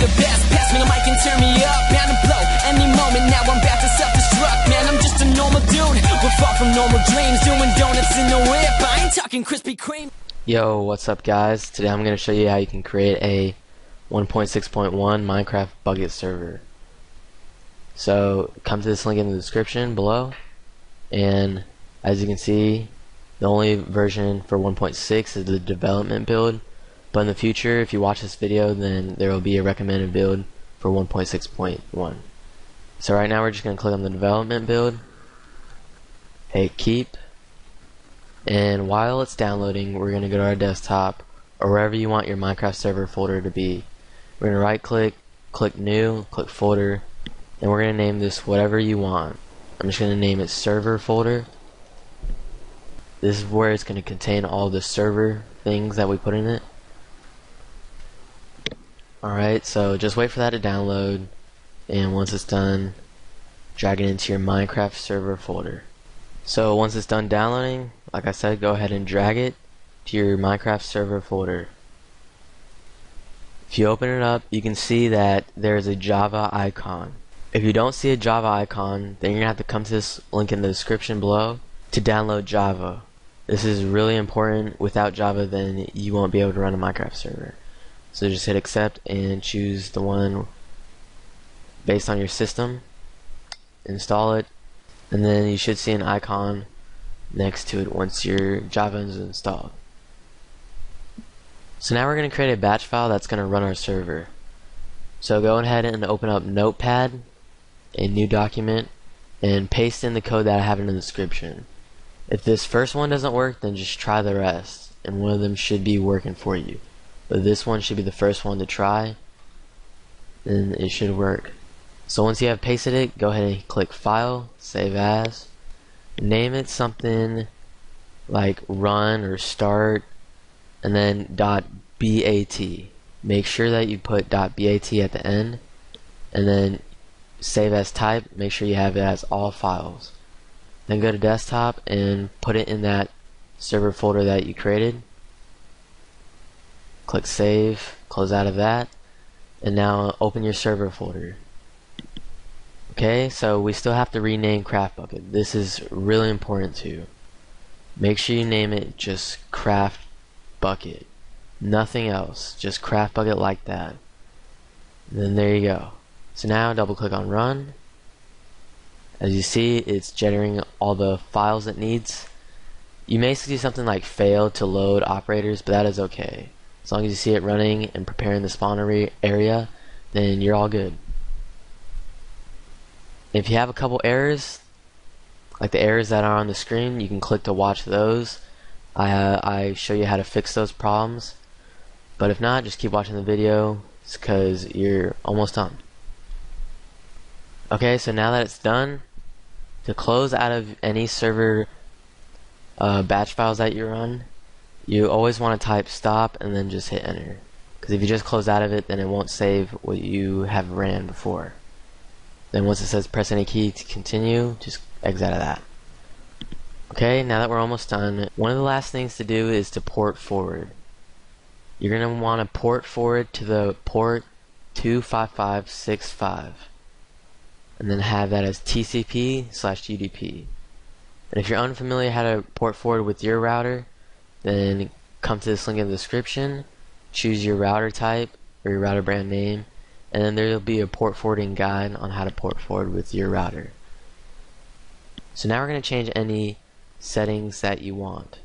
the best. Pass me the mic and turn me up, bound to blow. Any moment now, I'm to self-destruct. Man, I'm just a normal dude. We're far from normal dreams, doing donuts in the whip. I ain't talking Krispy Kreme. Yo, what's up guys? Today I'm going to show you how you can create a 1.6.1 Minecraft Bukkit server. So, come to this link in the description below, and as you can see, the only version for 1.6 is the development build, but in the future, if you watch this video, then there will be a recommended build for 1.6.1. So right now we're just going to click on the development build, hit keep, and while it's downloading, we're going to go to our desktop, or wherever you want your Minecraft server folder to be. We're going to right click, click new, click folder, and we're going to name this whatever you want. I'm just going to name it server folder. This is where it's going to contain all the server things that we put in it. Alright, so just wait for that to download, and once it's done, drag it into your Minecraft server folder. So once it's done downloading, like I said, go ahead and drag it to your Minecraft server folder. If you open it up, you can see that there's a Java icon. If you don't see a Java icon, then you're going to have to come to this link in the description below to download Java. This is really important. Without Java, then you won't be able to run a Minecraft server. So just hit accept and choose the one based on your system. Install it, and then you should see an icon next to it once your Java is installed. So now we're going to create a batch file that's going to run our server. So go ahead and open up Notepad a new document and paste in the code that I have in the description. If this first one doesn't work, then just try the rest, and one of them should be working for you. But this one should be the first one to try, then it should work. So once you have pasted it, go ahead and click File, Save As, name it something like Run or Start, and then .bat. Make sure that you put .bat at the end, and then save as type, make sure you have it as all files. Then go to desktop and put it in that server folder that you created. Click save, close out of that, and now open your server folder. Okay, so we still have to rename CraftBukkit. This is really important too. Make sure you name it just Craft Bucket. Nothing else. Just CraftBukkit like that. And then there you go. So now double click on run. As you see, it's generating all the files it needs. You may see something like fail to load operators, but that is okay. As long as you see it running and preparing the spawner area, then you're all good. If you have a couple errors, like the errors that are on the screen, you can click to watch those. I, uh, I show you how to fix those problems. But if not, just keep watching the video because you're almost done. Okay, so now that it's done, to close out of any server uh, batch files that you run, you always want to type stop and then just hit enter. Because if you just close out of it, then it won't save what you have ran before. Then once it says press any key to continue, just exit out of that. Okay, now that we're almost done, one of the last things to do is to port forward. You're going to want to port forward to the port 25565 and then have that as TCP slash UDP. And if you're unfamiliar how to port forward with your router, then come to this link in the description, choose your router type or your router brand name, and then there will be a port forwarding guide on how to port forward with your router. So now we're going to change any settings that you want.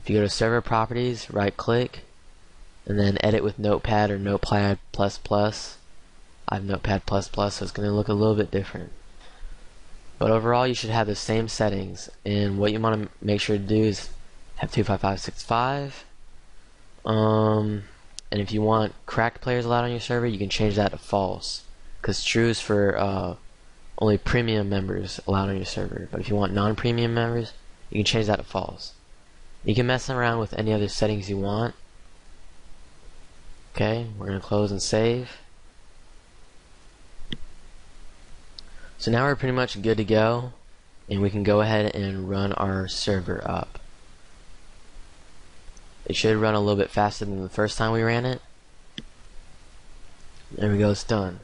If you go to server properties, right click, and then edit with Notepad or Notepad++, I have Notepad++, so it's going to look a little bit different. But overall, you should have the same settings, and what you want to make sure to do is have 25565. Um, and if you want cracked players allowed on your server, you can change that to false, because true is for uh, only premium members allowed on your server. But if you want non-premium members, you can change that to false. You can mess around with any other settings you want. Okay, we're going to close and save. So now we're pretty much good to go and we can go ahead and run our server up. It should run a little bit faster than the first time we ran it. There we go, it's done.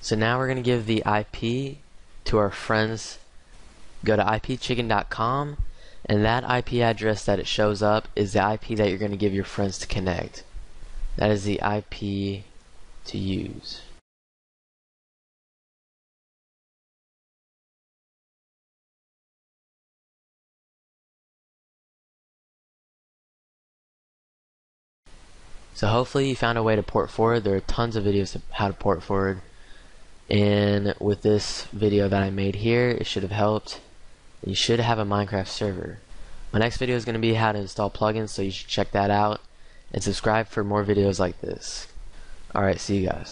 So now we're going to give the IP to our friends. Go to ipchicken.com and that IP address that it shows up is the IP that you're going to give your friends to connect. That is the IP to use. So hopefully you found a way to port forward. There are tons of videos of how to port forward. And with this video that I made here, it should have helped. You should have a Minecraft server. My next video is going to be how to install plugins, so you should check that out. And subscribe for more videos like this. Alright, see you guys.